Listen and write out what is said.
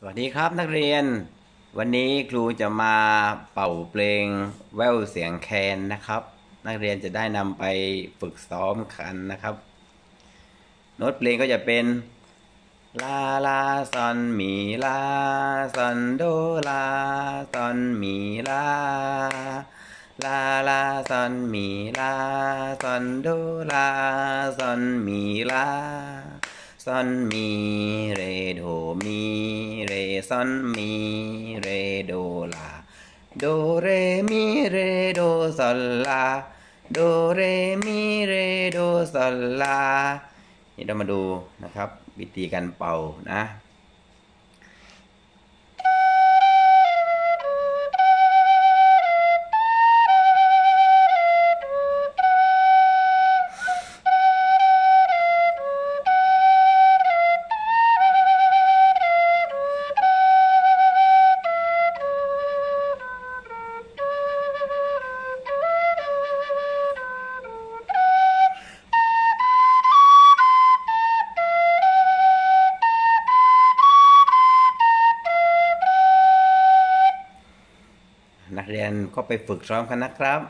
สวัสดีครับนักเรียน วันนี้ครูจะมาเป่าเพลงแววเสียงแคนนะครับ นักเรียนจะได้นำไปฝึกซ้อมกันนะครับ โน้ตเพลงก็จะเป็นลาลาซอนมีลาซอนโดลาซอนมีลาลาลาซอนมีลาซอนโดลาซอนมีลา ซันมีเรโดมีเรซันมีเรโดลาโดเรมีเรโดซอลลาโดเรมีเรโดซอลลานี่เรามาดูนะครับ วิธีการเป่านะ นักเรียนก็ไปฝึกซ้อมกันนะครับ